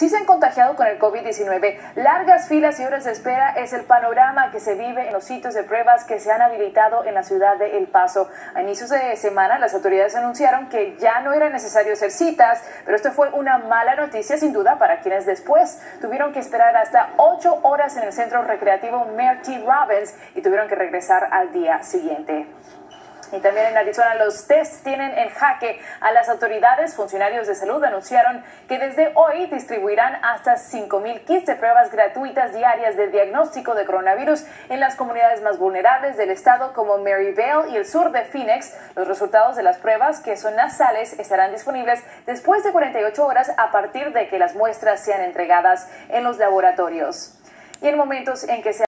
sí se han contagiado con el COVID-19. Largas filas y horas de espera es el panorama que se vive en los sitios de pruebas que se han habilitado en la ciudad de El Paso. A inicios de semana, las autoridades anunciaron que ya no era necesario hacer citas, pero esto fue una mala noticia sin duda para quienes después tuvieron que esperar hasta ocho horas en el centro recreativo T. Robbins y tuvieron que regresar al día siguiente. Y también en Arizona los test tienen en jaque a las autoridades. Funcionarios de salud anunciaron que desde hoy distribuirán hasta 5.000 kits de pruebas gratuitas diarias de diagnóstico de coronavirus en las comunidades más vulnerables del estado como Maryvale y el sur de Phoenix. Los resultados de las pruebas, que son nasales, estarán disponibles después de 48 horas a partir de que las muestras sean entregadas en los laboratorios. Y en momentos en que se